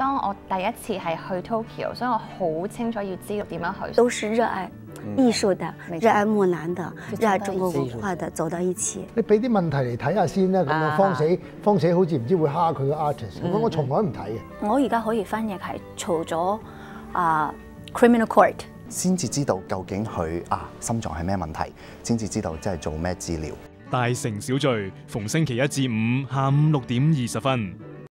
當我第一次係去 Tokyo，所以我好清楚要知道點樣去。都是熱愛藝術的，熱愛木蘭的，熱愛中國文化的，走到一起。你俾啲問題嚟睇下先啦，咁樣方死方死，好似唔知會蝦佢個 artist。我我從來唔睇嘅。我而家可以翻譯係除咗啊 criminal court，先至知道究竟佢啊心臟係咩問題，先至知道即係做咩治療。大城小聚，逢星期一至五下午六點二十分。